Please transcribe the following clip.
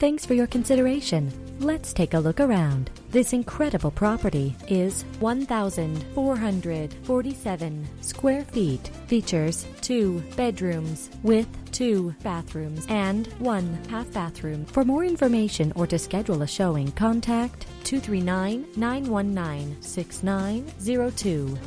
Thanks for your consideration. Let's take a look around. This incredible property is 1,447 square feet. Features two bedrooms with two bathrooms and one half bathroom. For more information or to schedule a showing, contact 239 919 6902.